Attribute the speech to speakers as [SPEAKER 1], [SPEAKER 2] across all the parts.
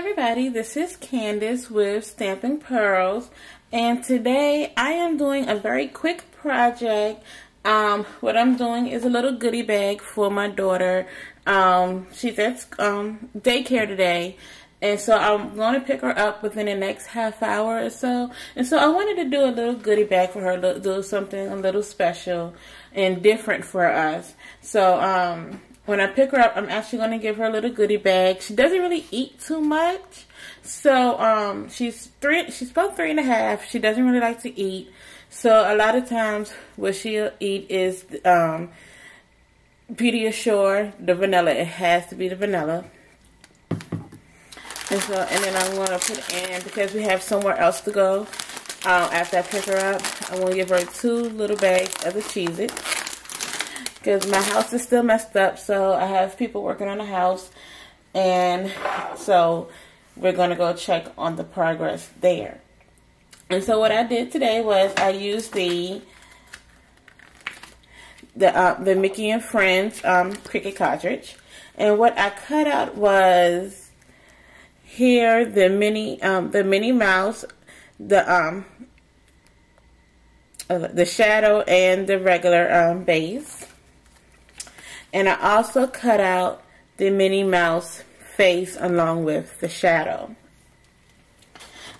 [SPEAKER 1] everybody, this is Candace with Stampin' Pearls and today I am doing a very quick project. Um, what I'm doing is a little goodie bag for my daughter. Um, she's at um, daycare today and so I'm going to pick her up within the next half hour or so. And so I wanted to do a little goodie bag for her, do something a little special and different for us. So, um, when I pick her up, I'm actually going to give her a little goodie bag. She doesn't really eat too much. So, um, she's three, she's about three and a half. She doesn't really like to eat. So, a lot of times what she'll eat is, um, Pediasure, the vanilla. It has to be the vanilla. And so, and then I'm going to put in, because we have somewhere else to go, um, after I pick her up, I'm going to give her two little bags of the Cheez-It because my house is still messed up. So I have people working on the house. And so we're going to go check on the progress there. And so what I did today was I used the the uh, the Mickey and Friends um, Cricut cartridge. And what I cut out was here the mini um, the Minnie Mouse, the um uh, the shadow and the regular um, base. And I also cut out the Minnie Mouse face along with the shadow.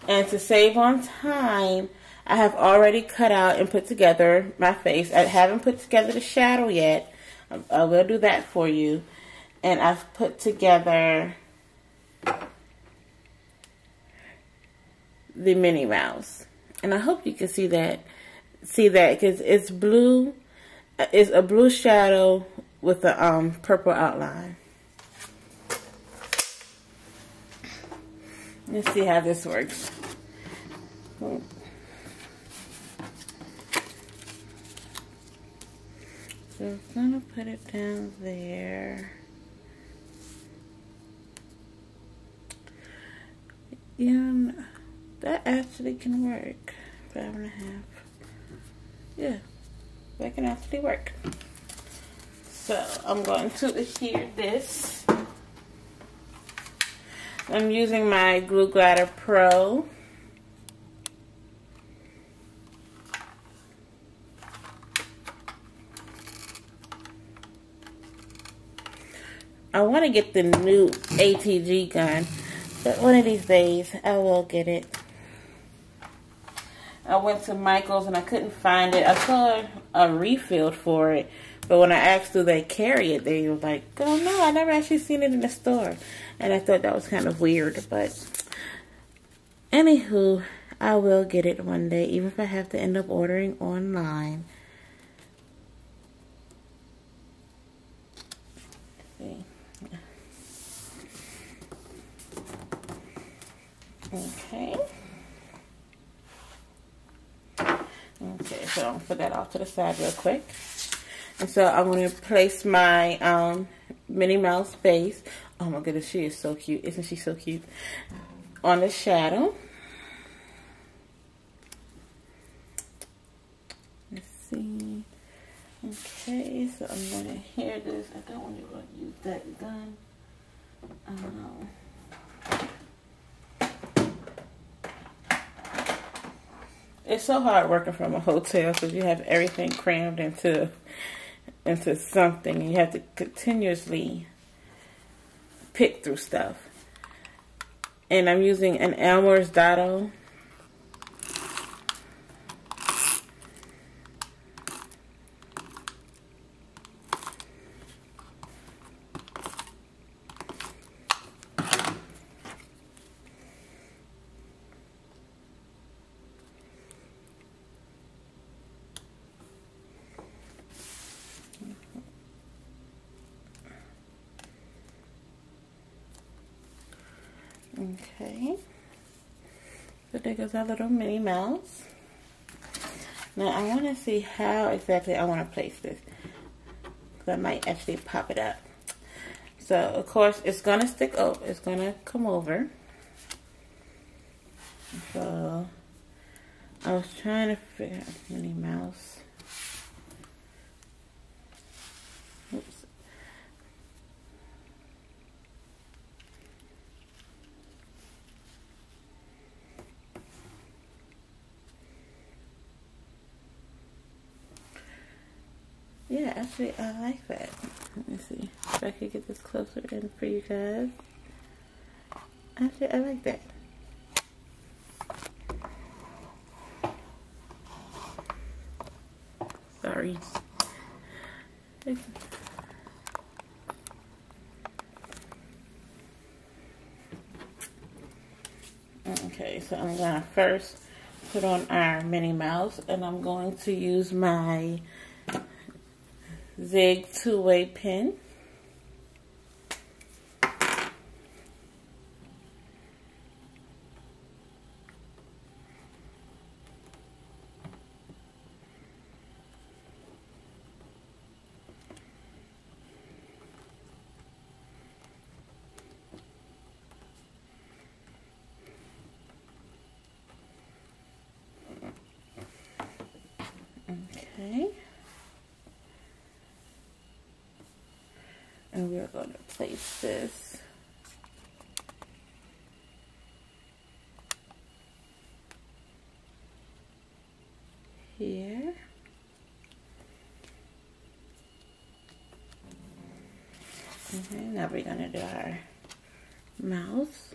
[SPEAKER 1] And to save on time, I have already cut out and put together my face. I haven't put together the shadow yet. I will do that for you. And I've put together the Minnie Mouse. And I hope you can see that. See that because it's blue. Uh, it's a blue shadow with the um, purple outline. Let's see how this works. So I'm going to put it down there. Yeah, that actually can work. Five and a half. Yeah, that can actually work. So I'm going to adhere this. I'm using my Glue Glider Pro. I want to get the new ATG gun, but one of these days I will get it. I went to Michael's and I couldn't find it. I saw a refill for it, but when I asked do they carry it, they were like, oh no, I never actually seen it in the store. And I thought that was kind of weird, but anywho, I will get it one day, even if I have to end up ordering online. Okay. Okay, so I'll put that off to the side real quick. And so I'm going to place my um, Minnie Mouse base. Oh my goodness, she is so cute. Isn't she so cute? On the shadow. Let's see. Okay, so I'm going to hear this. I don't want to use that gun. Um, it's so hard working from a hotel because you have everything crammed into into something you have to continuously pick through stuff. And I'm using an Elmer's Dotto Okay. So there goes our little Minnie Mouse. Now I want to see how exactly I want to place this. Because I might actually pop it up. So of course it's going to stick up. It's going to come over. So I was trying to figure out Minnie Mouse. Yeah, actually, I like that. Let me see if I could get this closer in for you guys. Actually, I like that. Sorry. Okay, so I'm gonna first put on our Minnie Mouse and I'm going to use my Zig two-way pin. Okay. And we're going to place this here. Okay, now we're going to do our mouth.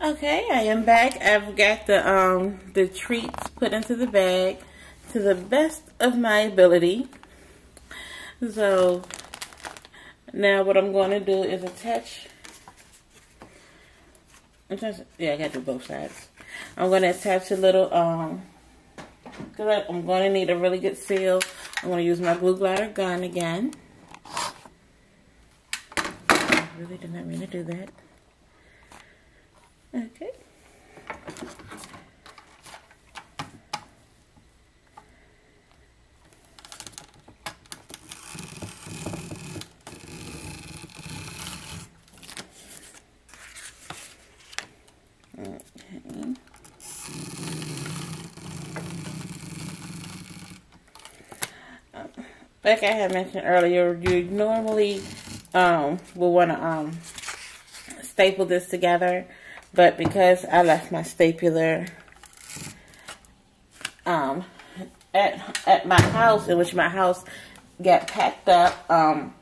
[SPEAKER 1] Okay, I am back. I've got the um the treats put into the bag to the best of my ability. So now what I'm going to do is attach. yeah, I got to do both sides. I'm going to attach a little um because I'm going to need a really good seal. I'm going to use my glue glider gun again. I really did not mean to do that. Okay. Okay. like I had mentioned earlier, you normally um, will want to um, staple this together but because I left my stapler um, at at my house, in which my house got packed up um,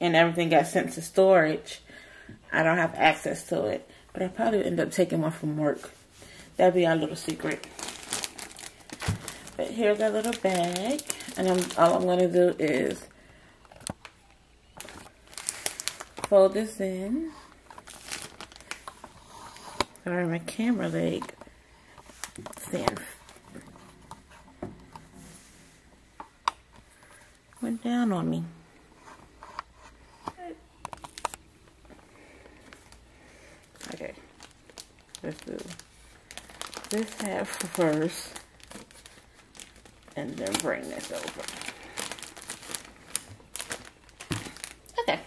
[SPEAKER 1] and everything got sent to storage, I don't have access to it. But I probably end up taking one from work. That'd be our little secret. But here's our little bag. And I'm, all I'm going to do is fold this in. Sorry, my camera leg stand went down on me. Okay, let's do this half first and then bring this over. Okay.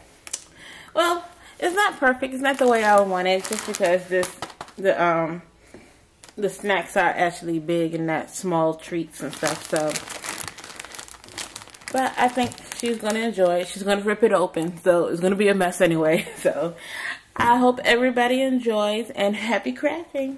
[SPEAKER 1] Well, it's not perfect. It's not the way I want it just because this the um the snacks are actually big and not small treats and stuff. So, but I think she's gonna enjoy it. She's gonna rip it open, so it's gonna be a mess anyway. So, I hope everybody enjoys and happy crafting.